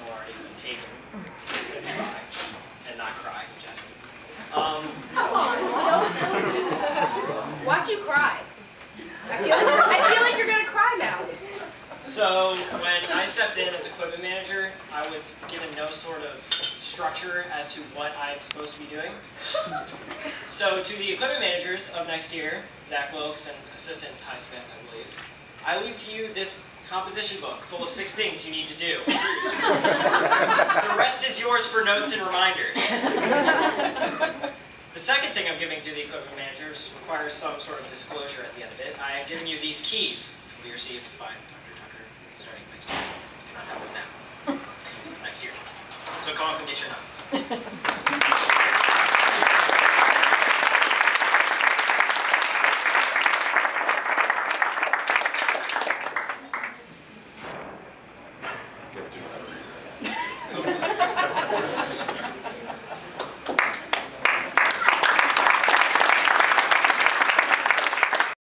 already been taken. Cry and not cry, Jasmine. Um, Come on, Watch you cry. I feel, like, I feel like you're gonna cry now. so when I stepped in as equipment manager, I was given no sort of structure as to what I'm supposed to be doing. So to the equipment managers of next year, Zach Wilkes and assistant Ty Smith, I believe, I leave to you this composition book full of six things you need to do. the rest is yours for notes and reminders. The second thing I'm giving to the equipment managers requires some sort of disclosure at the end of it. I am giving you these keys, which will be received by Dr. Tucker starting next year. You cannot have them now. Next year. So come up and get your note.